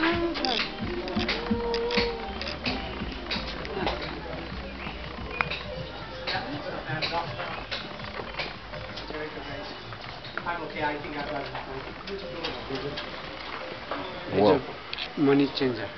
I'm okay, I think I've got it. It's a money changer.